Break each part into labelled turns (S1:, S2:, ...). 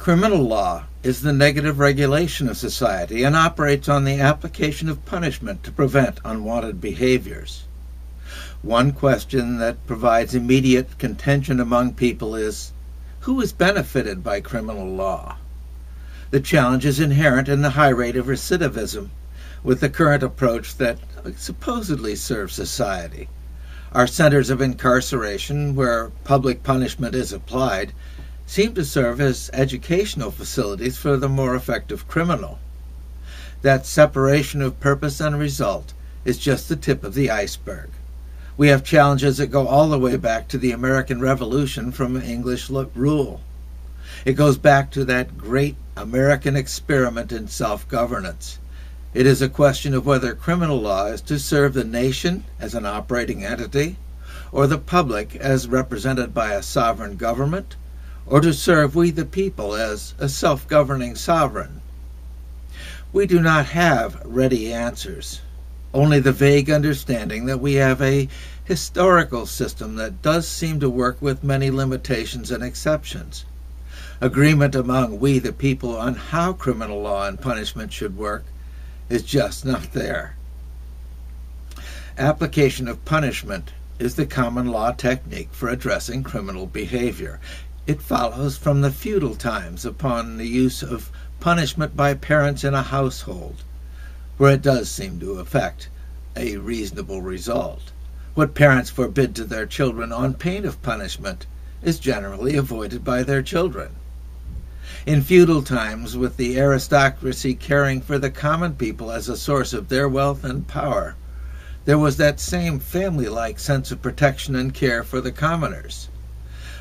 S1: Criminal law is the negative regulation of society and operates on the application of punishment to prevent unwanted behaviors. One question that provides immediate contention among people is who is benefited by criminal law? The challenge is inherent in the high rate of recidivism with the current approach that supposedly serves society. Our centers of incarceration, where public punishment is applied, seem to serve as educational facilities for the more effective criminal. That separation of purpose and result is just the tip of the iceberg. We have challenges that go all the way back to the American Revolution from English rule. It goes back to that great American experiment in self governance. It is a question of whether criminal law is to serve the nation as an operating entity, or the public as represented by a sovereign government, or to serve we the people as a self governing sovereign. We do not have ready answers only the vague understanding that we have a historical system that does seem to work with many limitations and exceptions. Agreement among we the people on how criminal law and punishment should work is just not there. Application of punishment is the common law technique for addressing criminal behavior. It follows from the feudal times upon the use of punishment by parents in a household where it does seem to effect a reasonable result. What parents forbid to their children on pain of punishment is generally avoided by their children. In feudal times, with the aristocracy caring for the common people as a source of their wealth and power, there was that same family like sense of protection and care for the commoners.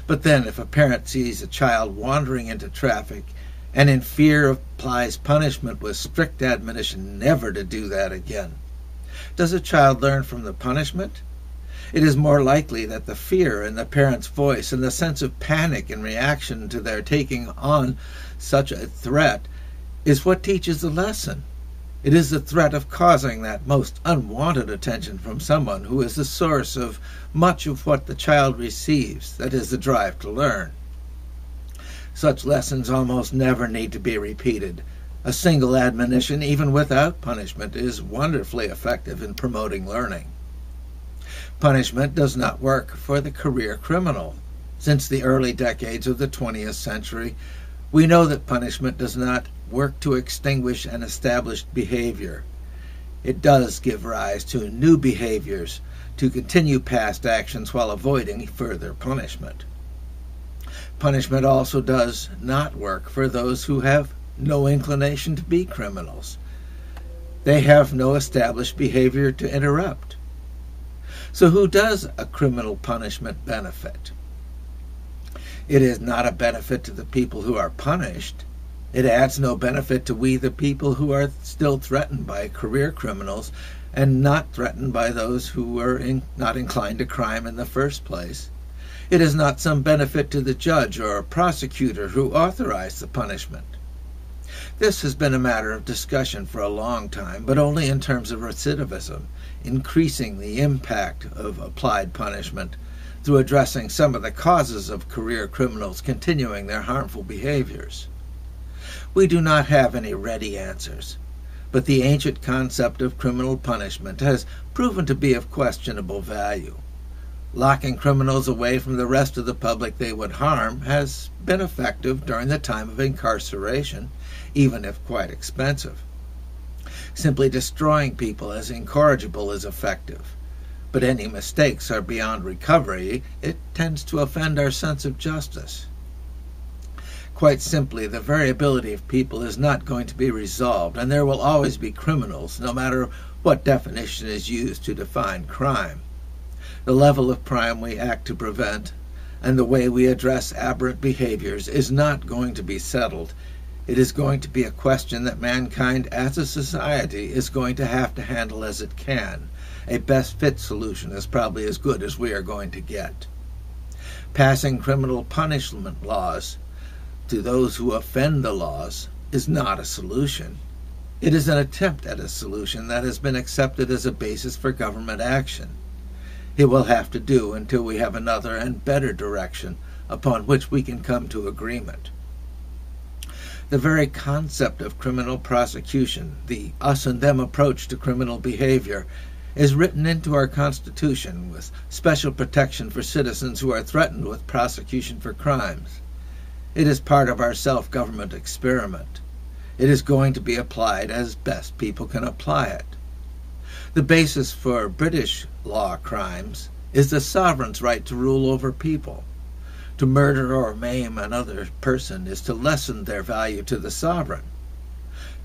S1: But then, if a parent sees a child wandering into traffic and in fear applies punishment with strict admonition never to do that again. Does a child learn from the punishment? It is more likely that the fear in the parent's voice and the sense of panic in reaction to their taking on such a threat is what teaches the lesson. It is the threat of causing that most unwanted attention from someone who is the source of much of what the child receives, that is, the drive to learn. Such lessons almost never need to be repeated. A single admonition, even without punishment, is wonderfully effective in promoting learning. Punishment does not work for the career criminal. Since the early decades of the 20th century, we know that punishment does not work to extinguish an established behavior. It does give rise to new behaviors to continue past actions while avoiding further punishment. Punishment also does not work for those who have no inclination to be criminals. They have no established behavior to interrupt. So, who does a criminal punishment benefit? It is not a benefit to the people who are punished. It adds no benefit to we, the people who are still threatened by career criminals and not threatened by those who were in, not inclined to crime in the first place. It is not some benefit to the judge or prosecutor who authorized the punishment. This has been a matter of discussion for a long time, but only in terms of recidivism, increasing the impact of applied punishment through addressing some of the causes of career criminals continuing their harmful behaviors. We do not have any ready answers, but the ancient concept of criminal punishment has proven to be of questionable value locking criminals away from the rest of the public they would harm has been effective during the time of incarceration, even if quite expensive. Simply destroying people as incorrigible is effective, but any mistakes are beyond recovery. It tends to offend our sense of justice. Quite simply, the variability of people is not going to be resolved, and there will always be criminals, no matter what definition is used to define crime the level of crime we act to prevent, and the way we address aberrant behaviors is not going to be settled. It is going to be a question that mankind as a society is going to have to handle as it can. A best fit solution is probably as good as we are going to get. Passing criminal punishment laws to those who offend the laws is not a solution. It is an attempt at a solution that has been accepted as a basis for government action it will have to do until we have another and better direction upon which we can come to agreement. The very concept of criminal prosecution, the us and them approach to criminal behavior, is written into our Constitution with special protection for citizens who are threatened with prosecution for crimes. It is part of our self government experiment. It is going to be applied as best people can apply it. The basis for British law crimes is the sovereign's right to rule over people. To murder or maim another person is to lessen their value to the sovereign.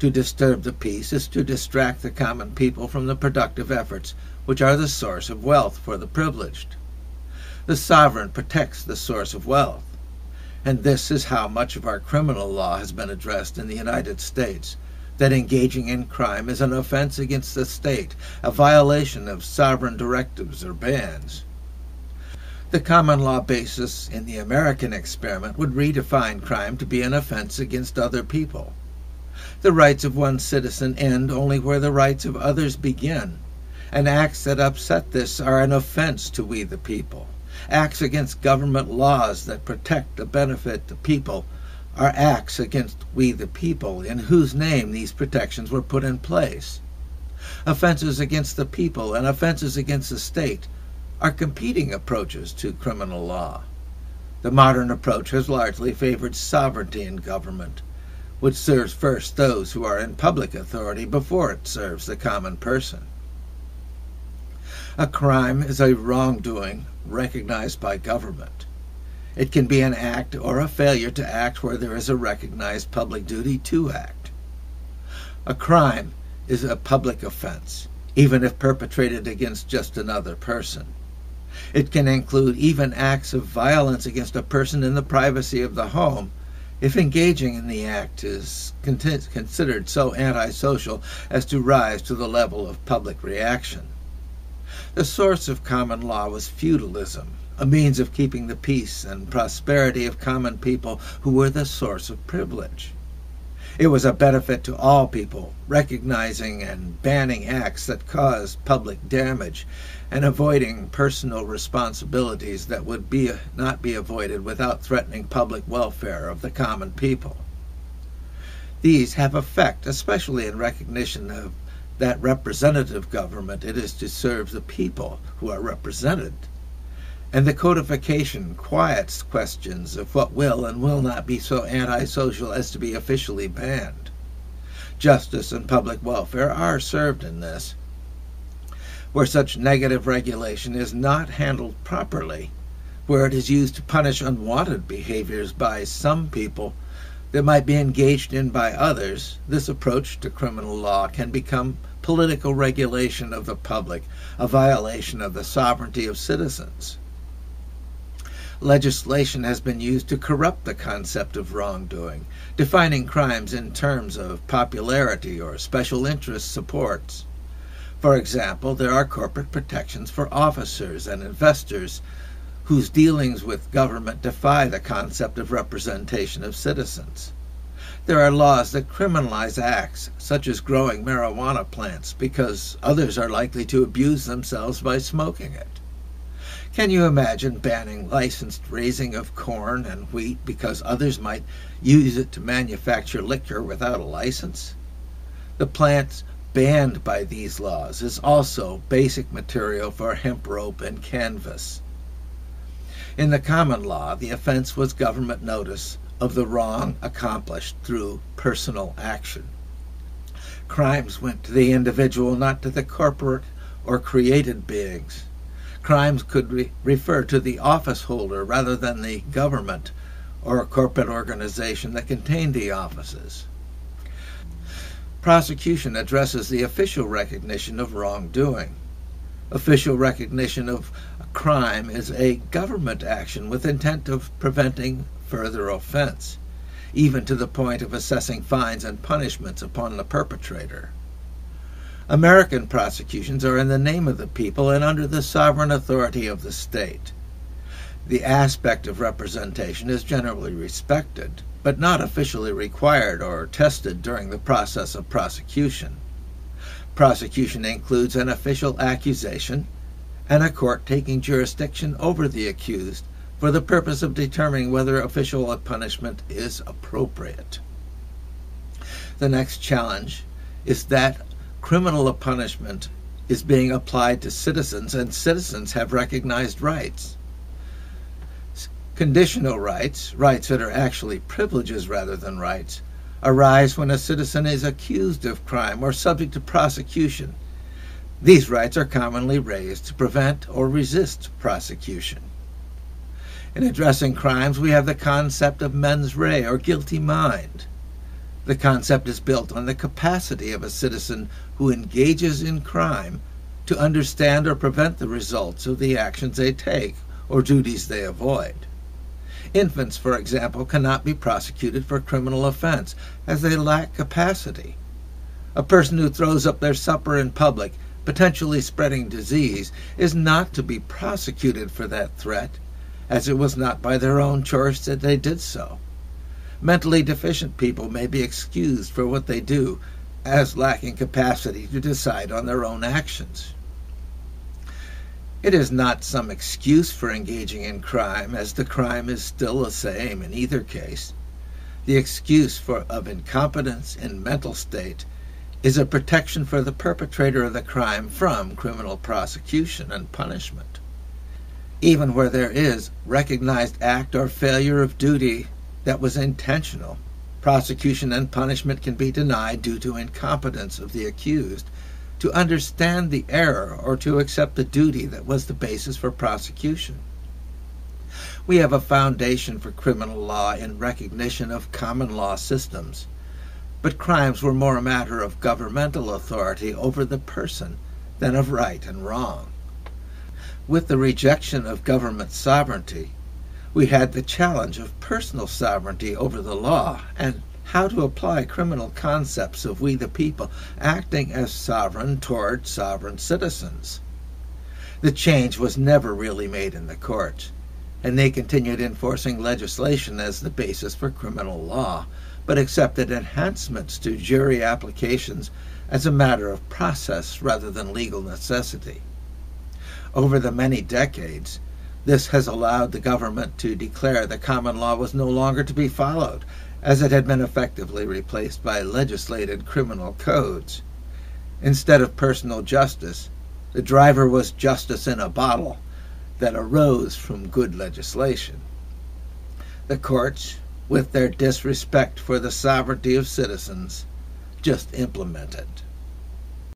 S1: To disturb the peace is to distract the common people from the productive efforts which are the source of wealth for the privileged. The sovereign protects the source of wealth. And this is how much of our criminal law has been addressed in the United States that engaging in crime is an offense against the state, a violation of sovereign directives or bans. The common law basis in the American experiment would redefine crime to be an offense against other people. The rights of one citizen end only where the rights of others begin, and acts that upset this are an offense to we the people. Acts against government laws that protect the benefit the people are acts against we the people in whose name these protections were put in place. Offenses against the people and offenses against the state are competing approaches to criminal law. The modern approach has largely favored sovereignty in government, which serves first those who are in public authority before it serves the common person. A crime is a wrongdoing recognized by government. It can be an act or a failure to act where there is a recognized public duty to act. A crime is a public offense, even if perpetrated against just another person. It can include even acts of violence against a person in the privacy of the home if engaging in the act is considered so antisocial as to rise to the level of public reaction. The source of common law was feudalism, a means of keeping the peace and prosperity of common people who were the source of privilege. It was a benefit to all people, recognizing and banning acts that caused public damage and avoiding personal responsibilities that would be, not be avoided without threatening public welfare of the common people. These have effect, especially in recognition of that representative government it is to serve the people who are represented and the codification quiets questions of what will and will not be so antisocial as to be officially banned. Justice and public welfare are served in this. Where such negative regulation is not handled properly, where it is used to punish unwanted behaviors by some people that might be engaged in by others, this approach to criminal law can become political regulation of the public, a violation of the sovereignty of citizens legislation has been used to corrupt the concept of wrongdoing, defining crimes in terms of popularity or special interest supports. For example, there are corporate protections for officers and investors whose dealings with government defy the concept of representation of citizens. There are laws that criminalize acts such as growing marijuana plants because others are likely to abuse themselves by smoking it. Can you imagine banning licensed raising of corn and wheat because others might use it to manufacture liquor without a license? The plants banned by these laws is also basic material for hemp rope and canvas. In the common law, the offense was government notice of the wrong accomplished through personal action. Crimes went to the individual, not to the corporate or created beings crimes could re- refer to the office holder rather than the government or corporate organization that contained the offices. Prosecution addresses the official recognition of wrongdoing. Official recognition of a crime is a government action with intent of preventing further offense, even to the point of assessing fines and punishments upon the perpetrator. American prosecutions are in the name of the people and under the sovereign authority of the state. The aspect of representation is generally respected, but not officially required or tested during the process of prosecution. Prosecution includes an official accusation and a court taking jurisdiction over the accused for the purpose of determining whether official punishment is appropriate. The next challenge is that criminal punishment is being applied to citizens and citizens have recognized rights. Conditional rights, rights that are actually privileges rather than rights, arise when a citizen is accused of crime or subject to prosecution. These rights are commonly raised to prevent or resist prosecution. In addressing crimes, we have the concept of mens rea or guilty mind. The concept is built on the capacity of a citizen who engages in crime to understand or prevent the results of the actions they take or duties they avoid. Infants, for example, cannot be prosecuted for criminal offense as they lack capacity. A person who throws up their supper in public, potentially spreading disease, is not to be prosecuted for that threat, as it was not by their own choice that they did so. Mentally deficient people may be excused for what they do as lacking capacity to decide on their own actions. It is not some excuse for engaging in crime, as the crime is still the same in either case. The excuse for, of incompetence in mental state is a protection for the perpetrator of the crime from criminal prosecution and punishment. Even where there is recognized act or failure of duty that was intentional, prosecution and punishment can be denied due to incompetence of the accused to understand the error or to accept the duty that was the basis for prosecution. We have a foundation for criminal law in recognition of common law systems, but crimes were more a matter of governmental authority over the person than of right and wrong. With the rejection of government sovereignty, we had the challenge of personal sovereignty over the law and how to apply criminal concepts of we the people acting as sovereign toward sovereign citizens. The change was never really made in the courts, and they continued enforcing legislation as the basis for criminal law, but accepted enhancements to jury applications as a matter of process rather than legal necessity. Over the many decades, this has allowed the government to declare the common law was no longer to be followed, as it had been effectively replaced by legislated criminal codes. Instead of personal justice, the driver was justice in a bottle that arose from good legislation. The courts, with their disrespect for the sovereignty of citizens, just implemented.